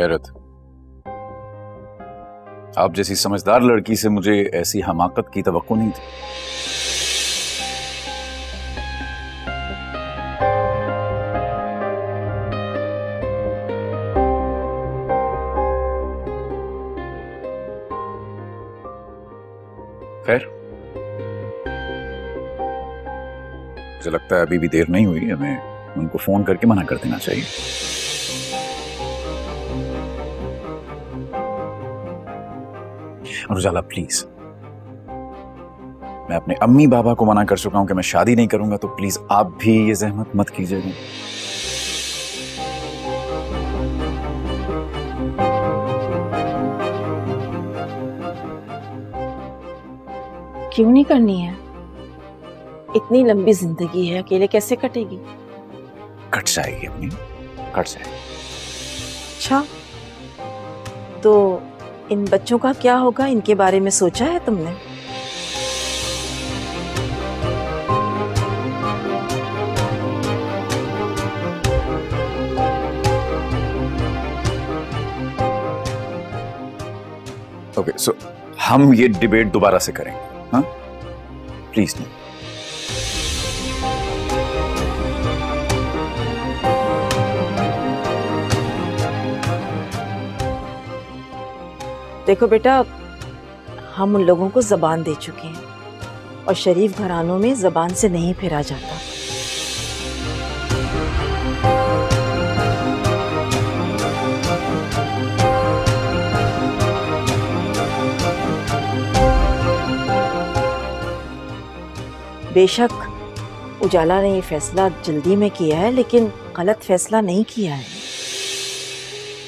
हैरत। आप जैसी समझदार लड़की से मुझे ऐसी हमाकत की तो नहीं थी। खैर। मुझे लगता है अभी भी देर नहीं हुई, हमें उनको फ़ोन करके मना कर देना चाहिए। और उजाला प्लीज़ मैं अपने अम्मी बाबा को मना कर चुका हूँ कि मैं शादी नहीं करूँगा तो प्लीज़ आप भी ये जहमत मत कीजिएगा क्यों नहीं करनी है? इतनी लंबी ज़िंदगी है अकेले कैसे कटेगी? कट जाएगी अपनी। कट जाएगी। अच्छा तो इन बच्चों का क्या होगा? इनके बारे में सोचा है तुमने? ओके okay, सो so, हम ये डिबेट दोबारा से करेंगे हाँ? प्लीज़ नहीं देखो बेटा, हम उन लोगों को जबान दे चुके हैं और शरीफ घरानों में जबान से नहीं फिरा जाता। बेशक उजाला ने ये फैसला जल्दी में किया है, लेकिन गलत फैसला नहीं किया है।